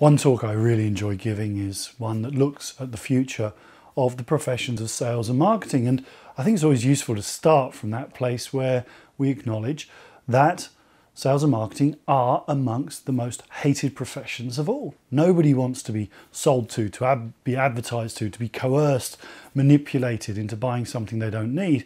One talk I really enjoy giving is one that looks at the future of the professions of sales and marketing. And I think it's always useful to start from that place where we acknowledge that sales and marketing are amongst the most hated professions of all. Nobody wants to be sold to, to ab- be advertised to, to be coerced, manipulated into buying something they don't need.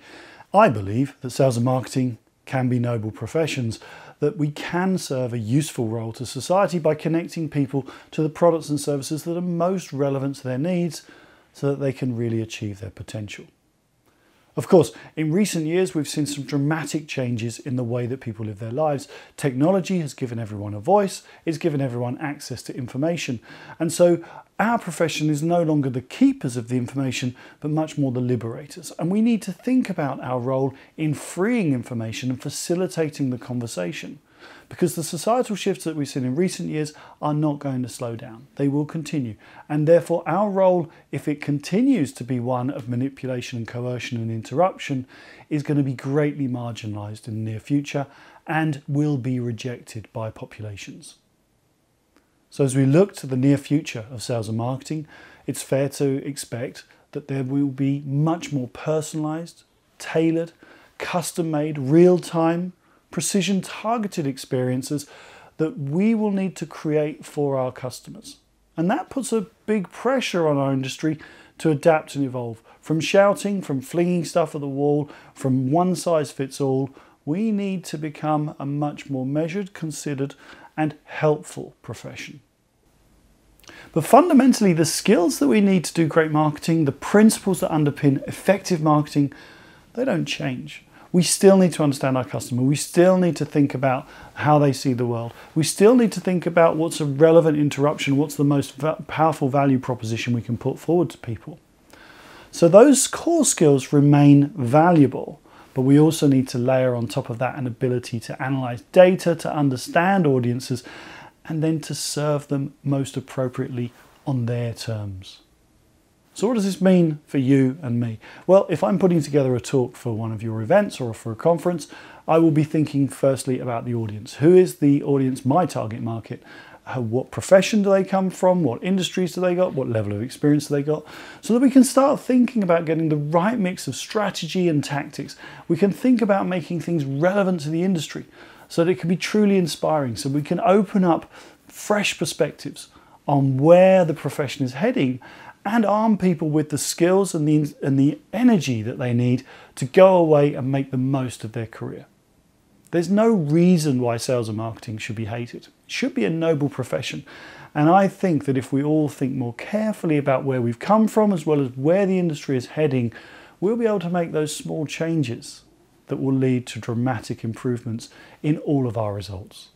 I believe that sales and marketing can be noble professions that we can serve a useful role to society by connecting people to the products and services that are most relevant to their needs so that they can really achieve their potential. Of course, in recent years, we've seen some dramatic changes in the way that people live their lives. Technology has given everyone a voice, it's given everyone access to information. And so our profession is no longer the keepers of the information, but much more the liberators. And we need to think about our role in freeing information and facilitating the conversation because the societal shifts that we've seen in recent years are not going to slow down. They will continue. And therefore, our role, if it continues to be one of manipulation and coercion and interruption, is going to be greatly marginalised in the near future and will be rejected by populations. So, as we look to the near future of sales and marketing, it's fair to expect that there will be much more personalised, tailored, custom made, real time precision targeted experiences that we will need to create for our customers. And that puts a big pressure on our industry to adapt and evolve. From shouting, from flinging stuff at the wall, from one size fits all, we need to become a much more measured, considered, and helpful profession. But fundamentally, the skills that we need to do great marketing, the principles that underpin effective marketing, they don't change we still need to understand our customer. We still need to think about how they see the world. We still need to think about what's a relevant interruption, what's the most powerful value proposition we can put forward to people. So those core skills remain valuable, but we also need to layer on top of that an ability to analyze data, to understand audiences, and then to serve them most appropriately on their terms. So, what does this mean for you and me? Well, if I'm putting together a talk for one of your events or for a conference, I will be thinking firstly about the audience. Who is the audience, my target market? Uh, what profession do they come from? What industries do they got? What level of experience do they got? So that we can start thinking about getting the right mix of strategy and tactics. We can think about making things relevant to the industry so that it can be truly inspiring. So we can open up fresh perspectives on where the profession is heading and arm people with the skills and the, and the energy that they need to go away and make the most of their career. There's no reason why sales and marketing should be hated. It should be a noble profession. And I think that if we all think more carefully about where we've come from as well as where the industry is heading, we'll be able to make those small changes that will lead to dramatic improvements in all of our results.